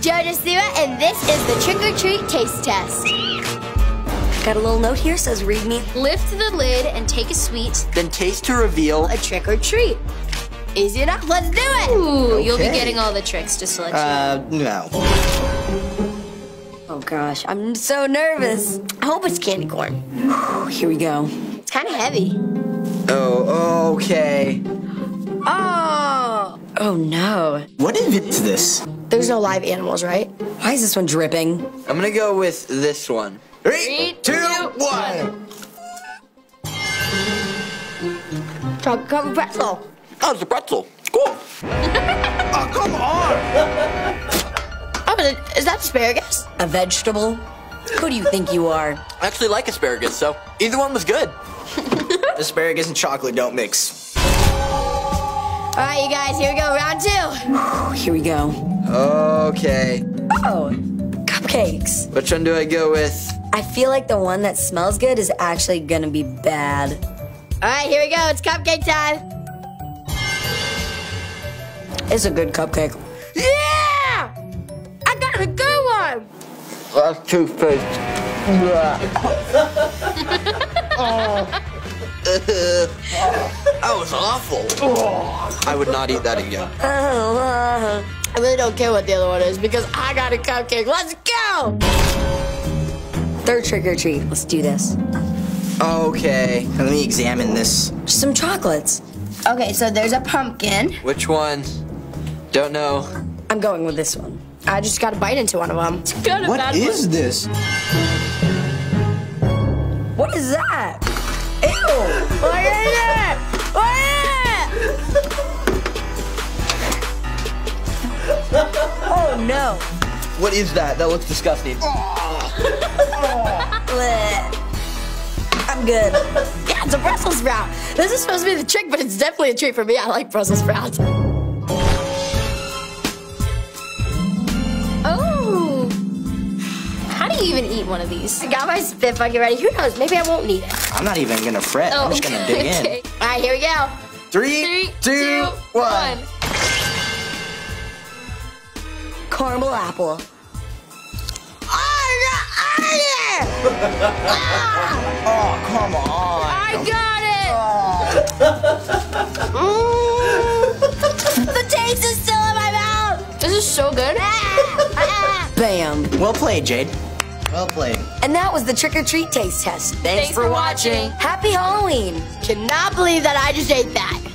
JoJo Siwa, and this is the Trick or Treat Taste Test. Got a little note here says read me. Lift the lid and take a sweet, Then taste to reveal. a trick or treat. Easy enough, let's do it! Ooh, you'll be getting all the tricks, just to let you know. Uh, no. Oh gosh, I'm so nervous. I hope it's candy corn. Here we go. It's kind of heavy. Oh, okay. Oh! Oh no. What is this? There's no live animals, right? Why is this one dripping? I'm gonna go with this one. Three, two, one. Chocolate covered pretzel. Oh, it's a pretzel. Cool. oh, come on. Oh, is, that asparagus? A vegetable? Who do you think you are? I actually like asparagus, so either one was good. asparagus and chocolate don't mix. All right, you guys, here we go, round two. Here we go. Okay. Oh, cupcakes. Which one do I go with? I feel like the one that smells good is actually gonna be bad. All right, here we go, it's cupcake time. It's a good cupcake. Yeah! I got a good one. That's toothpaste. that was awful. I would not eat that again. I really don't care what the other one is because I got a cupcake. Let's go! Third trick or treat. Let's do this. Okay, let me examine this. Some chocolates. Okay, so there's a pumpkin. Which one? Don't know. I'm going with this one. I just got a bite into one of them. Got a What is this? No! What is that? That looks disgusting. Blech. I'm good. Yeah, it's a Brussels sprout. This is supposed to be the trick, but it's definitely a treat for me. I like Brussels sprouts. Oh. How do you even eat one of these? I got my spit bucket ready. Who knows? Maybe I won't need it. I'm not even gonna fret. I'm just oh, gonna dig okay. in. All right, here we go. Three, Three, two, one. Caramel apple. Oh, yeah! Oh come on. I got it! Mm. the taste is still in my mouth! This is so good. Bam. Well played, Jade. Well played. And that was the trick or treat taste test. Thanks, Thanks for watching. Happy Halloween. Cannot believe that I just ate that.